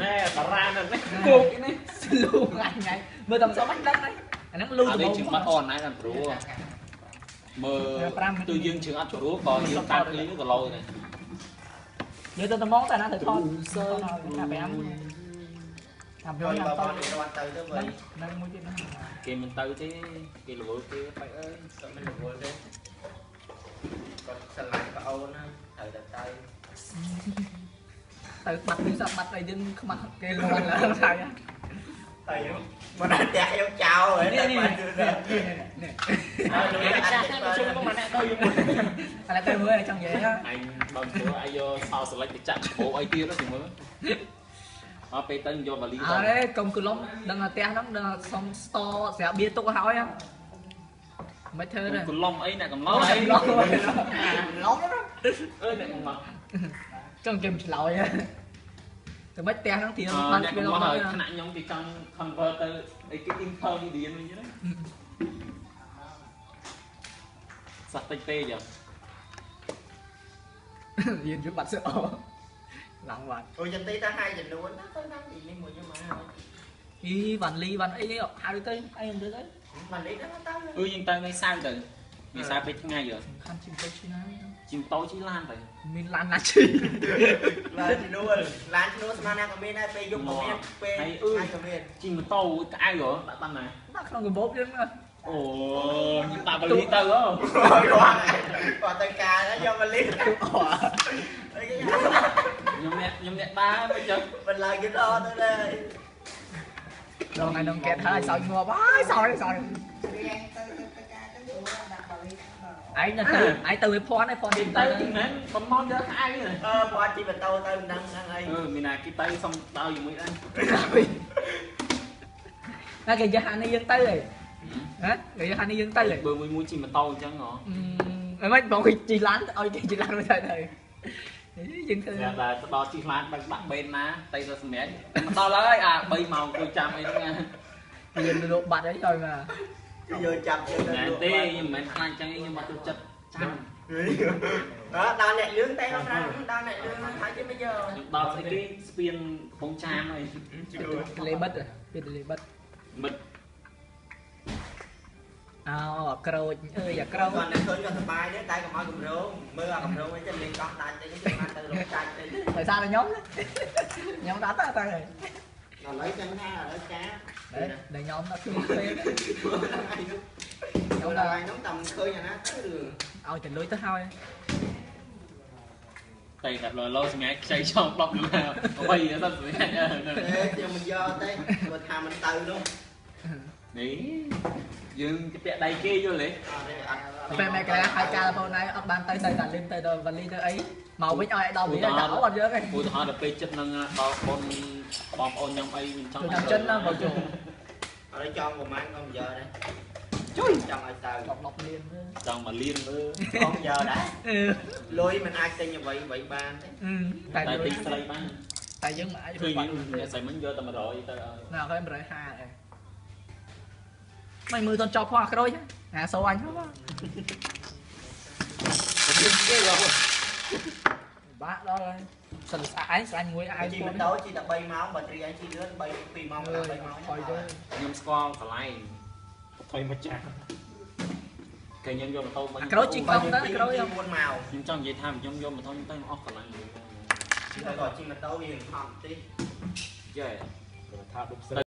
ណែតារាណនេះគោកនេះលូថ្ងៃថ្ងៃមើលតាមសោះបាច់ដឹងហ្នឹងអាហ្នឹងលូអាដំបូនេះងជើងបាត់អនណែដល់ព្រោះមើលទើយើងជើងអត់ព្រោះក៏យើងតាមឃើញក៏លោដែរយកទៅតំងតែណាទៅថតថតឲ្យថា5តាមយយកល់ញ៉ាំបើតបងនេះរត់ទៅទៅនឹវិញងនឹងមួយទៀតហ្នឹងគេមិនទៅទេគេរវល់គេបែកអើយ ក៏មិនរវល់ទេគាត់ស្រឡាញ់ប្អូនណាត្រូវតែទៅ ទៅបាត់នេះសាប់បាត់អីយើងខ្មាស់គេលន់ឡើងថាទៅមិនអាចតែយកចោលហ៎នេះតែនេះបានេះត់ទៅនេះនេះនេះហើយលោកអាចចាស់ទៅតែជុំមកអ្នកទៅយើងឥឡូវទៅមើលចង់និយាយហ៎អញបើព្រោះអាយយកសោសលេចទៅចាក់ប្រូអីទៀតទៅមើលមកពេលទៅយកបាលីអទៅរេកុំគលំដឹងតែផ្ទះហ្នឹងដឹងសុំស្តស្រាប់បៀទុកឲ្យហើយមិនធ្វើទេកន្លំអីអ្នកកំឡឡំងអីឡងឡងអើអ្នកកំឡំចង់ជិមឆ្លោយ តែមិនផ្ទះហ្នឹងទីអបានអ្នកវាកំឡំឡហើយងថ្នាក់ខ្ញុំគេចង់ convert ទៅអីគេ intermediate វិញណាសាក់តិចពេកចឹងរៀនយកបាត់សើឡើងបាត់អូយចន្ទីទៅហើយចំនួនណាទៅតាមទីនេះមួយខ្ញុំមកហើយអីវ៉ាន់លីវ៉ាន់អីហៅទៅអីមិនទៅទៅមកនេះទៅទៅអឺយើងទៅថ្ងៃសៅរ៍ទៅ ថ្ងៃសៅរ៍ពេលថ្ងៃយើសំខាន់ជាងទៅឆ្នាំជីមតូចជីឡានទៅមានឡានណាឈីឡានចំនួនឡានចំនួនស្មានណាក៏មានដែរពេលយប់ក៏មានពេលថ្ងៃក៏មានជីម៉ូតូក្អៅហ៎ដាក់បានណាដាក់ក្នុងកាបូបយើងណាអូខ្ញុំដាក់បាលីទៅហ៎គាត់គាត់ទៅការយកមកលីទូអខ្ញុំអ្នកខ្ញុំអ្នកដើរមិនចឹងបន្លែយឺតអត់ទៅដែរដល់ថ្ងៃនឹងកែតហើយសោយងាប់ហើយសោយសោយ ឯងនៅទៅឯងទៅវាភ័ណ្ឌឯងភ័ណ្ឌគេទៅទៅទៅទីមែនបំណងយកក្អៅហ៎អឺគាត់ជិះម៉ូតូទៅមិនដឹងហ្នឹងអីអឺមានណាគេទៅសុំដើរជាមួយដែរណាគេយកហានេះយើងទៅហ៎ហ៎គេយកហានេះយើងទៅហ៎បើមួយមួយជីម៉ូតូអញ្ចឹងហ៎អឺមិនបងគេជីឡានឲ្យគេជីឡានមកទៅទៅយើងធ្វើតែដល់ទៅដល់ជីឡានបើដាក់បេនណាទៅទៅសម្រាប់មកដល់ហើយអា3ម៉ោងគួយចាំអីហ្នឹងណាយើងលក់បាត់ហើយឲ្យមក យកចាប់ជើងទៅណែលក់ទេខ្ញុំមិនមែនខ្លាចអញ្ចឹងខ្ញុំមកទៅចិត្តចាំអើដល់អ្នកលឿងតែអត់ដល់ដល់អ្នកលឿងថាជិះមិនយកខ្ញុំដល់ស្អីគេស្ពានកំពង់ចាមហើយទលេបិទពីទលេបិទមិត្តអោអាក្រូចអើយអាក្រូចគាត់នៅឃើញគាត់សុបាយទេតែកុំឲ្យគម្រោងមើលអាគម្រោងអីទៅលេងកោះដាច់ទៅខ្ញុំបានទៅរកចាច់ទៅដោយសារតែខ្ញុំខ្ញុំដាក់ទៅទៅហើយដល់ឥឡូវចឹងថាឥឡូវចាដែលខ្ញុំដាក់ខ្លួនពេកខ្ញុំដល់ហ្នឹងតា មឃើញអាណាទៅរឿងឲ្យទៅលុយទៅហើយតែតែលោលោសម្រាប់ខ្ចីចង់10ដុល្លារអ្វីទៅសម្រាប់ទេខ្ញុំមិនយកទេគាត់ថាមិ នទៅនោះនេះយើងគេពាក់ដៃគេយល់ទេអត់ទេអត់ពេលម៉ែកន្លែងហើយការបងណៃអត់បានទៅទៅតែលឹមទៅដល់វ៉ាលីទៅអីមកវិញឲ្យដល់វិញដាក់អត់យកទេឧទាហរណ៍ដល់ពេលចិត្តនឹងដល់បងបងប្អូនខ្ញុំអីខ្ញុំចង់ទៅតាមចិនណាបងជុំឥឡូវចង់ប្រហែលក៏មិនយកដែរជួយចង់ឲ្យទៅដល់10លានទៅចង់មកលៀនមើលក៏មិនយកដែរអឺលុយមិនអាចទិញអ្វីអ្វីបានទេតែតែលុទីយស្រីបានតែយើងមិនអាចឃើញបាត់អ្នកស្រីមិញយកតែ100ទៅឲ្យណាគេ150ឯង មិនមើលតន់ចប់ផងអាក្រូចអាសូអញផងគេយកបាក់ដល់ហើយសិនស្អាតឯងស្អាតមួយអាយជិះពម៉ូណ៌តូជិះតែ3ម៉ោងបើត្រីឯងជិះលឿន3 2ម៉ោងអើដល់យ3ម៉ោងហុយទៅខ្ញុំស្គាល់កន្លែងថុយមកចាស់គេខ្ញុំយកម៉ូតូមិញអាក្រូចជីកង់ទៅអាក្រូច4ម៉ោងខ្ញុំចង់និយាយថាខ្ញុំយកម៉ូតូខ្ញុំទៅអស់កន្លែងជិះគាត់ជិះម៉ូតូវាហត់តិចយេថាដុបស្រី